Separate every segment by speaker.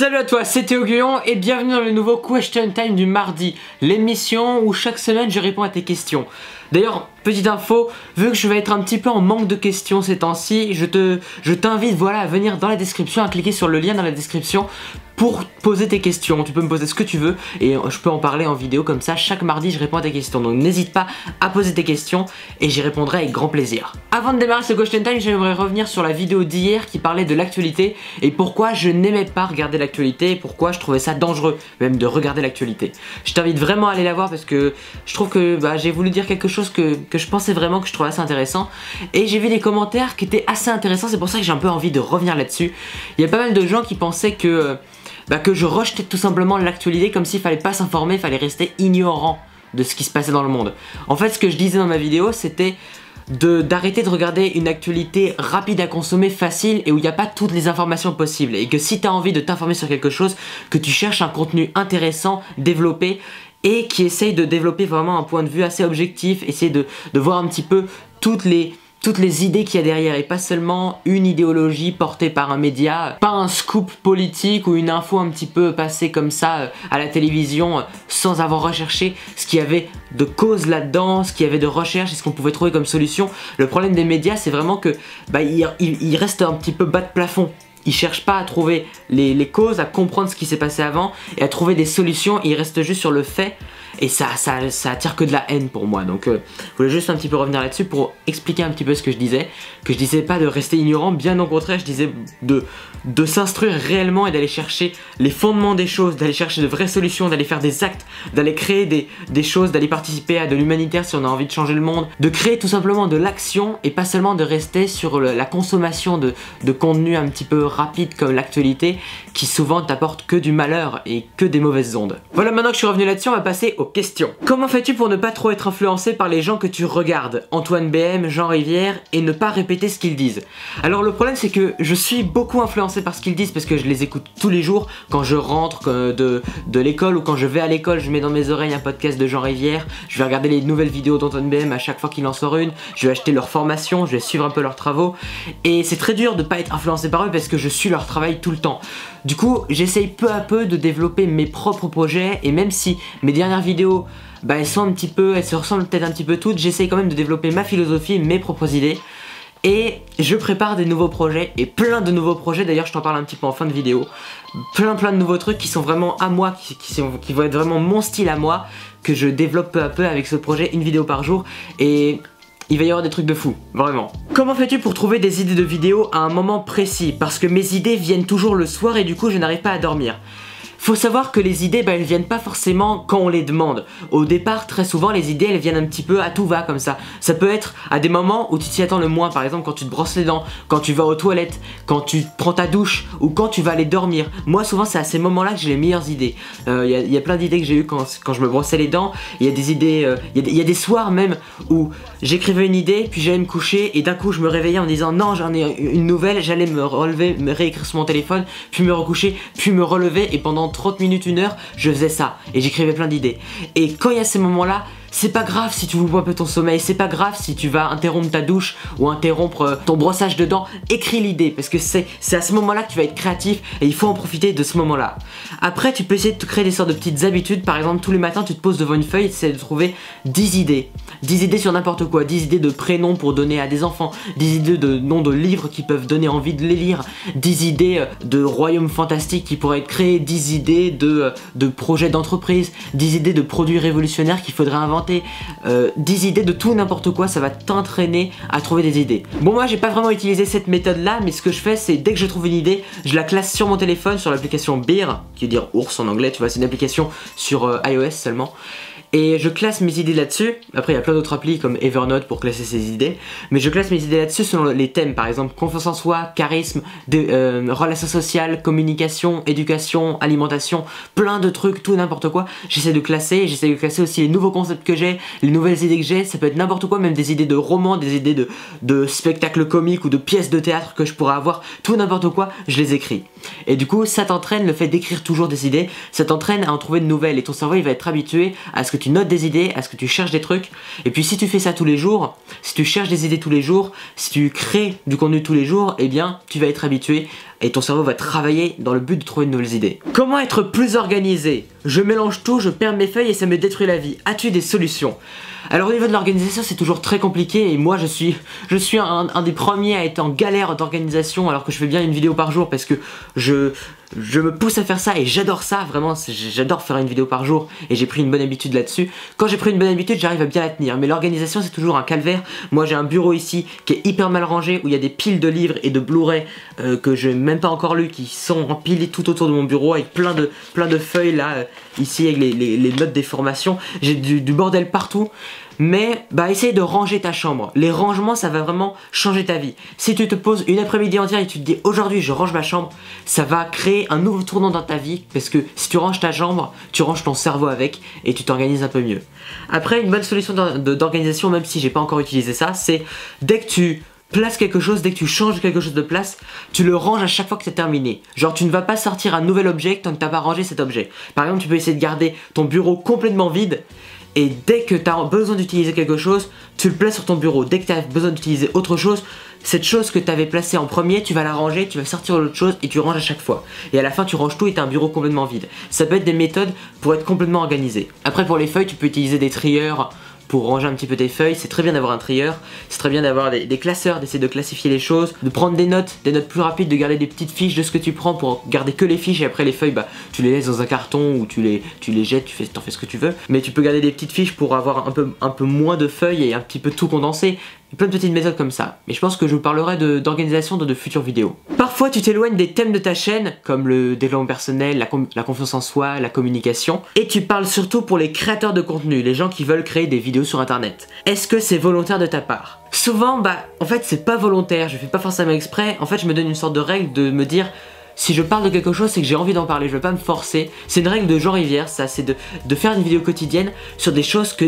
Speaker 1: Salut à toi, c'est Théo et bienvenue dans le nouveau Question Time du mardi, l'émission où chaque semaine je réponds à tes questions. D'ailleurs, petite info, vu que je vais être un petit peu en manque de questions ces temps-ci, je te, je t'invite voilà à venir dans la description, à cliquer sur le lien dans la description pour poser tes questions. Tu peux me poser ce que tu veux et je peux en parler en vidéo comme ça. Chaque mardi, je réponds à tes questions. Donc n'hésite pas à poser tes questions et j'y répondrai avec grand plaisir. Avant de démarrer ce question time, j'aimerais revenir sur la vidéo d'hier qui parlait de l'actualité et pourquoi je n'aimais pas regarder l'actualité et pourquoi je trouvais ça dangereux même de regarder l'actualité. Je t'invite vraiment à aller la voir parce que je trouve que bah, j'ai voulu dire quelque chose que, que je pensais vraiment que je trouvais assez intéressant et j'ai vu des commentaires qui étaient assez intéressants. C'est pour ça que j'ai un peu envie de revenir là-dessus. Il y a pas mal de gens qui pensaient que bah, que je rejetais tout simplement l'actualité comme s'il fallait pas s'informer, il fallait rester ignorant de ce qui se passait dans le monde. En fait, ce que je disais dans ma vidéo, c'était d'arrêter de, regarder une actualité rapide à consommer, facile et où il n'y a pas toutes les informations possibles. Et que si tu as envie de t'informer sur quelque chose, que tu cherches un contenu intéressant, développé et qui essaye de développer vraiment un point de vue assez objectif, essayer de, voir un petit peu toutes les idées qu'il y a derrière et pas seulement une idéologie portée par un média, pas un scoop politique ou une info un petit peu passée comme ça euh, à la télévision euh, sans avoir recherché ce qu'il y avait de cause là-dedans, ce qu'il y avait de recherche et ce qu'on pouvait trouver comme solution. Le problème des médias c'est vraiment que bah, il, reste un petit peu bas de plafond. Ils cherchent pas à trouver les, causes, à comprendre ce qui s'est passé avant et à trouver des solutions, ils restent juste sur le fait et ça, ça, ça attire que de la haine pour moi. Donc, euh, je voulais juste un petit peu revenir là-dessus pour expliquer un petit peu ce que je disais. Que je disais pas de rester ignorant, bien au contraire, je disais de, de s'instruire réellement et d'aller chercher les fondements des choses, d'aller chercher de vraies solutions, d'aller faire des actes, d'aller créer des, des choses, d'aller participer à de l'humanitaire si on a envie de changer le monde, de créer tout simplement de l'action et pas seulement de rester sur la consommation de, de contenu un petit peu rapide comme l'actualité qui souvent t'apporte que du malheur et que des mauvaises ondes. Voilà, maintenant que je suis revenu là-dessus, on va passer aux questions. Comment fais-tu pour ne pas trop être influencé par les gens que tu regardes? Antoine BM, Jean Rivière, et ne pas répéter ce qu'ils disent. Alors le problème c'est que je suis beaucoup influencé par ce qu'ils disent parce que je les écoute tous les jours. Quand je rentre de, de l'école ou quand je vais à l'école, je mets dans mes oreilles un podcast de Jean Rivière, je vais regarder les nouvelles vidéos d'Antoine BM à chaque fois qu'il en sort une, je vais acheter leur formation, je vais suivre un peu leurs travaux, et c'est très dur de pas être influencé par eux parce que je suis leur travail tout le temps. Du coup, j'essaye peu à peu de développer mes propres projets et même si mes dernières vidéos, bah, elles sont un petit peu, elles se ressemblent peut-être un petit peu toutes, j'essaye quand même de développer ma philosophie, mes propres idées. Et je prépare des nouveaux projets et plein de nouveaux projets, d'ailleurs je t'en parle un petit peu en fin de vidéo. Plein plein de nouveaux trucs qui sont vraiment à moi, qui, vont être vraiment mon style à moi, que je développe peu à peu avec ce projet, une vidéo par jour. Et il va y avoir des trucs de fou, vraiment. Comment fais-tu pour trouver des idées de vidéos à un moment précis? Parce que mes idées viennent toujours le soir et du coup je n'arrive pas à dormir. Faut savoir que les idées, bah, elles viennent pas forcément quand on les demande. Au départ, très souvent, les idées, elles viennent un petit peu à tout va comme ça. Ça peut être à des moments où tu t'y attends le moins, par exemple quand tu te brosses les dents, quand tu vas aux toilettes, quand tu prends ta douche ou quand tu vas aller dormir. Moi, souvent, c'est à ces moments-là que j'ai les meilleures idées. Il euh, y, a plein d'idées que j'ai eues quand, je me brossais les dents. Il y a des idées, il euh, y, a des soirs même où j'écrivais une idée, puis j'allais me coucher et d'un coup, je me réveillais en disant non, j'en ai une nouvelle, j'allais me relever, me réécrire sur mon téléphone, puis me recoucher, puis me relever et pendant 30 minutes, une heure, je faisais ça et j'écrivais plein d'idées. Et quand il y a ces moments-là, c'est pas grave si tu vous un peu ton sommeil, c'est pas grave si tu vas interrompre ta douche ou interrompre euh, ton brossage de dents, écris l'idée parce que c'est à ce moment-là que tu vas être créatif et il faut en profiter de ce moment-là. Après, tu peux essayer de te créer des sortes de petites habitudes, par exemple tous les matins tu te poses devant une feuille et tu essaies de trouver 10 idées. 10 idées sur n'importe quoi, 10 idées de prénoms pour donner à des enfants, 10 idées de noms de livres qui peuvent donner envie de les lire, 10 idées euh, de royaumes fantastiques qui pourraient être créés, 10 idées de, euh, de projets d'entreprise, 10 idées de produits révolutionnaires qu'il faudrait inventer 10 euh, idées de tout n'importe quoi, ça va t'entraîner à trouver des idées. Bon moi j'ai pas vraiment utilisé cette méthode là, mais ce que je fais c'est dès que je trouve une idée, je la classe sur mon téléphone, sur l'application Beer, qui veut dire ours en anglais, tu vois, c'est une application sur euh, iOS seulement. Et je classe mes idées là-dessus. Après, il y a plein d'autres applis comme Evernote pour classer ses idées. Mais je classe mes idées là-dessus selon les thèmes. Par exemple, confiance en soi, charisme, euh, relations sociales, communication, éducation, alimentation. Plein de trucs, tout n'importe quoi. J'essaie de classer. J'essaie de classer aussi les nouveaux concepts que j'ai, les nouvelles idées que j'ai. Ça peut être n'importe quoi, même des idées de romans, des idées de, de spectacles comiques ou de pièces de théâtre que je pourrais avoir. Tout n'importe quoi, je les écris. Et du coup, ça t'entraîne le fait d'écrire toujours des idées. Ça t'entraîne à en trouver de nouvelles. Et ton cerveau, il va être habitué à ce que tu notes des idées, à ce que tu cherches des trucs. Et puis si tu fais ça tous les jours, si tu cherches des idées tous les jours, si tu crées du contenu tous les jours, eh bien tu vas être habitué et ton cerveau va travailler dans le but de trouver de nouvelles idées. Comment être plus organisé? Je mélange tout, je perds mes feuilles et ça me détruit la vie. As-tu des solutions? Alors au niveau de l'organisation c'est toujours très compliqué et moi je suis, je suis un, un des premiers à être en galère d'organisation alors que je fais bien une vidéo par jour parce que je, je me pousse à faire ça et j'adore ça, vraiment, j'adore faire une vidéo par jour et j'ai pris une bonne habitude là-dessus. Quand j'ai pris une bonne habitude, j'arrive à bien la tenir, mais l'organisation c'est toujours un calvaire. Moi j'ai un bureau ici qui est hyper mal rangé où il y a des piles de livres et de Blu-ray euh, que je n'ai même pas encore lu qui sont empilés tout autour de mon bureau avec plein de, feuilles là, euh, ici avec les, notes des formations. J'ai du bordel partout mais bah essaye de ranger ta chambre. Les rangements ça va vraiment changer ta vie. Si tu te poses une après-midi entière et tu te dis aujourd'hui je range ma chambre, ça va créer un nouveau tournant dans ta vie parce que si tu ranges ta chambre, tu ranges ton cerveau avec et tu t'organises un peu mieux. Après une bonne solution d'organisation même si j'ai pas encore utilisé ça, c'est dès que tu places quelque chose, dès que tu changes quelque chose de place, tu le ranges à chaque fois que c'est terminé. Genre tu ne vas pas sortir un nouvel objet tant que tu n'as pas rangé cet objet. Par exemple tu peux essayer de garder ton bureau complètement vide et dès que tu as besoin d'utiliser quelque chose, tu le places sur ton bureau. Dès que tu as besoin d'utiliser autre chose, cette chose que tu avais placée en premier, tu vas la ranger, tu vas sortir l'autre chose et tu ranges à chaque fois. Et à la fin, tu ranges tout et tu as un bureau complètement vide. Ça peut être des méthodes pour être complètement organisé. Après, pour les feuilles, tu peux utiliser des trieurs pour ranger un petit peu tes feuilles. C'est très bien d'avoir un trieur, c'est très bien d'avoir des, classeurs, d'essayer de classifier les choses, de prendre des notes, des notes plus rapides, de garder des petites fiches de ce que tu prends pour garder que les fiches et après les feuilles, bah tu les laisses dans un carton ou tu les, tu les jettes, tu fais, en fais ce que tu veux. Mais tu peux garder des petites fiches pour avoir un peu, un peu moins de feuilles et un petit peu tout condensé plein de petites méthodes comme ça. Mais je pense que je vous parlerai d'organisation dans de futures vidéos. Parfois, tu t'éloignes des thèmes de ta chaîne, comme le développement personnel, la, la, confiance en soi, la communication, et tu parles surtout pour les créateurs de contenu, les gens qui veulent créer des vidéos sur internet. Est-ce que c'est volontaire de ta part? Souvent, bah, en fait, c'est pas volontaire, je fais pas forcément exprès. En fait, je me donne une sorte de règle de me dire si je parle de quelque chose, c'est que j'ai envie d'en parler, je veux pas me forcer. C'est une règle de Jean Rivière, ça, c'est de, faire une vidéo quotidienne sur des choses que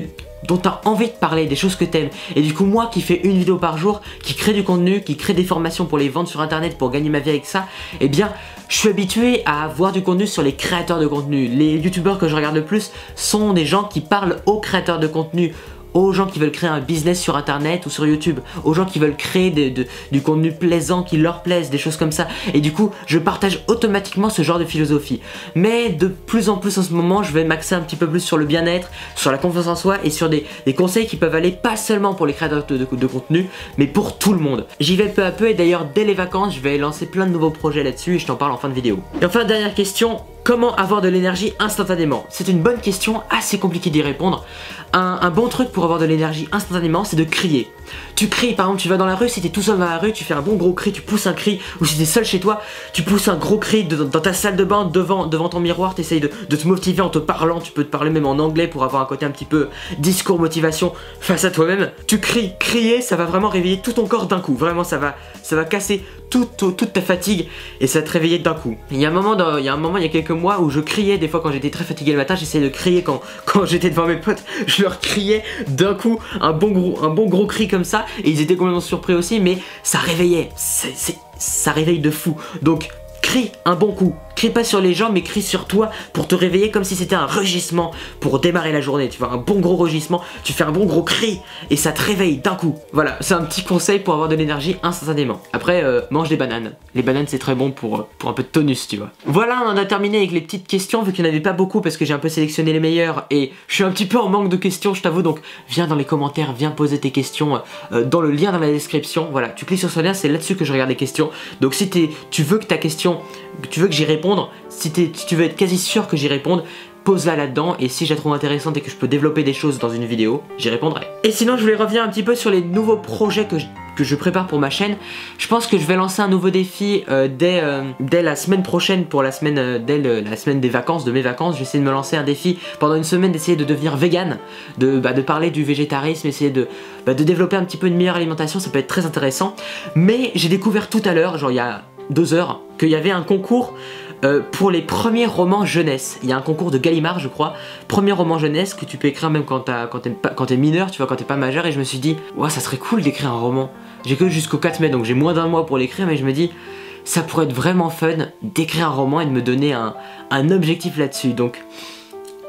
Speaker 1: dont tu as envie de parler, des choses que t'aimes. Et du coup, moi qui fais une vidéo par jour, qui crée du contenu, qui crée des formations pour les vendre sur internet pour gagner ma vie avec ça, eh bien, je suis habitué à voir du contenu sur les créateurs de contenu. Les youtubeurs que je regarde le plus sont des gens qui parlent aux créateurs de contenu, aux gens qui veulent créer un business sur internet ou sur YouTube, aux gens qui veulent créer du contenu plaisant qui leur plaise, des choses comme ça. Et du coup, je partage automatiquement ce genre de philosophie. Mais de plus en plus en ce moment, je vais m'axer un petit peu plus sur le bien-être, sur la confiance en soi et sur des, conseils qui peuvent aller pas seulement pour les créateurs de, de contenu, mais pour tout le monde. J'y vais peu à peu et d'ailleurs dès les vacances, je vais lancer plein de nouveaux projets là-dessus et je t'en parle en fin de vidéo. Et enfin, dernière question, Comment avoir de l'énergie instantanément C'est une bonne question, assez compliquée d'y répondre. Un, bon truc pour avoir de l'énergie instantanément, c'est de crier. Tu cries, par exemple, tu vas dans la rue, si t'es tout seul dans la rue, tu fais un bon gros cri, tu pousses un cri, ou si t'es seul chez toi, tu pousses un gros cri dans ta salle de bain, devant, ton miroir, t'essayes de, de te motiver en te parlant, tu peux te parler même en anglais pour avoir un côté un petit peu discours, motivation face à toi-même. Tu cries, crier, ça va vraiment réveiller tout ton corps d'un coup, vraiment ça va, ça va casser toute, ta fatigue et ça te réveiller d'un coup. Il y a un moment, il y a un moment, il y a quelques mois où je criais des fois quand j'étais très fatigué le matin, j'essayais de crier quand, j'étais devant mes potes, je leur criais d'un coup un bon, gros, un bon gros cri comme ça et ils étaient complètement surpris aussi mais ça réveillait, ça réveille de fou. Donc crie un bon coup, Crie pas sur les gens, mais crie sur toi pour te réveiller comme si c'était un rugissement pour démarrer la journée. Tu vois, un bon gros rugissement, tu fais un bon gros cri et ça te réveille d'un coup. Voilà, c'est un petit conseil pour avoir de l'énergie instantanément. Après, euh, mange des bananes. Les bananes, c'est très bon pour, euh, pour un peu de tonus, tu vois. Voilà, on en a terminé avec les petites questions, vu qu'il n'y en avait pas beaucoup parce que j'ai un peu sélectionné les meilleures et je suis un petit peu en manque de questions, je t'avoue. Donc, viens dans les commentaires, viens poser tes questions euh, dans le lien dans la description. Voilà, tu cliques sur ce lien, c'est là-dessus que je regarde les questions. Donc, si tu veux que ta question, tu veux que j'y réponde, si, tu veux être quasi sûr que j'y réponde, pose-la là-dedans et si je la trouve intéressante et que je peux développer des choses dans une vidéo, j'y répondrai. Et sinon, je voulais revenir un petit peu sur les nouveaux projets que je, prépare pour ma chaîne. Je pense que je vais lancer un nouveau défi euh, euh, dès, la semaine prochaine pour la semaine, euh, dès la semaine des vacances, de mes vacances. J'essaie de me lancer un défi pendant une semaine d'essayer de devenir vegan, de, bah, de parler du végétarisme, essayer de, bah, de développer un petit peu une meilleure alimentation, ça peut être très intéressant. Mais j'ai découvert tout à l'heure, genre il y a deux heures, qu'il y avait un concours euh, pour les premiers romans jeunesse. Il y a un concours de Gallimard, je crois. Premier roman jeunesse que tu peux écrire même quand t'es mineur, tu vois, quand t'es pas majeur. Et je me suis dit, ouais, ça serait cool d'écrire un roman. J'ai que jusqu'au 4 mai, donc j'ai moins d'un mois pour l'écrire, mais je me dis, ça pourrait être vraiment fun d'écrire un roman et de me donner un, un objectif là-dessus. Donc,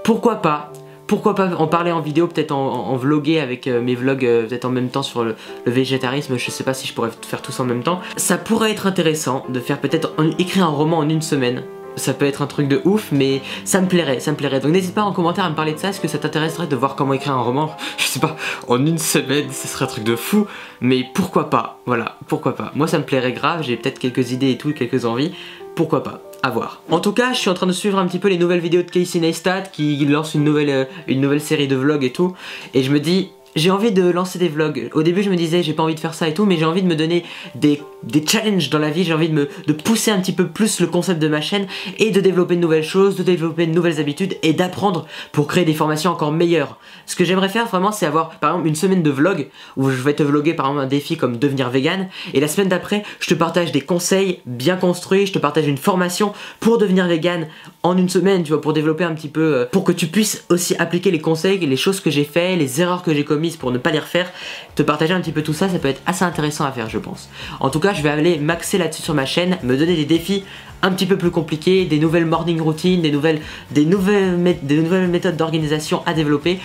Speaker 1: pourquoi pas pourquoi pas en parler en vidéo, peut-être en, vloguer avec euh, mes vlogs euh, peut-être en même temps sur le, végétarisme, je sais pas si je pourrais faire tout en même temps. Ça pourrait être intéressant de faire peut-être écrire un roman en une semaine ça peut être un truc de ouf, mais ça me plairait, ça me plairait. Donc n'hésite pas en commentaire à me parler de ça, est-ce que ça t'intéresserait de voir comment écrire un roman? Je sais pas, en une semaine, ce serait un truc de fou, mais pourquoi pas, voilà, pourquoi pas. Moi ça me plairait grave, j'ai peut-être quelques idées et tout, quelques envies, pourquoi pas? À voir. En tout cas, je suis en train de suivre un petit peu les nouvelles vidéos de Casey Neistat qui lance une nouvelle, euh, une nouvelle série de vlogs et tout, et je me dis, j'ai envie de lancer des vlogs. Au début, je me disais, j'ai pas envie de faire ça et tout, mais j'ai envie de me donner des, des challenges dans la vie. J'ai envie de me de pousser un petit peu plus le concept de ma chaîne et de développer de nouvelles choses, de développer de nouvelles habitudes et d'apprendre pour créer des formations encore meilleures. Ce que j'aimerais faire vraiment, c'est avoir par exemple une semaine de vlog où je vais te vlogger par exemple un défi comme devenir vegan et la semaine d'après, je te partage des conseils bien construits, je te partage une formation pour devenir vegan en une semaine, tu vois, pour développer un petit peu, euh, pour que tu puisses aussi appliquer les conseils, les choses que j'ai fait, les erreurs que j'ai commises pour ne pas les refaire, te partager un petit peu tout ça, ça peut être assez intéressant à faire je pense. En tout cas je vais aller maxer là-dessus sur ma chaîne, me donner des défis un petit peu plus compliqués, des nouvelles morning routines, des nouvelles, des nouvelles, des nouvelles méthodes d'organisation à développer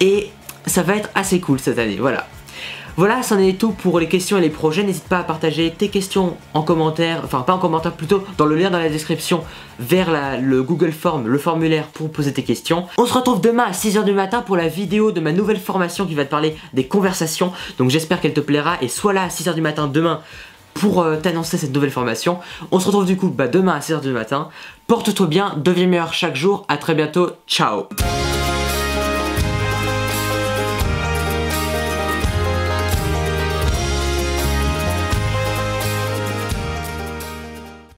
Speaker 1: et ça va être assez cool cette année, voilà. Voilà, c'en est tout pour les questions et les projets. N'hésite pas à partager tes questions en commentaire, enfin pas en commentaire plutôt, dans le lien dans la description vers le Google Form, le formulaire pour poser tes questions. On se retrouve demain à 6h du matin pour la vidéo de ma nouvelle formation qui va te parler des conversations. Donc j'espère qu'elle te plaira et sois là à 6h du matin demain pour euh, t'annoncer cette nouvelle formation. On se retrouve du coup bah, demain à 6h du matin. Porte-toi bien, deviens meilleur chaque jour. À très bientôt. Ciao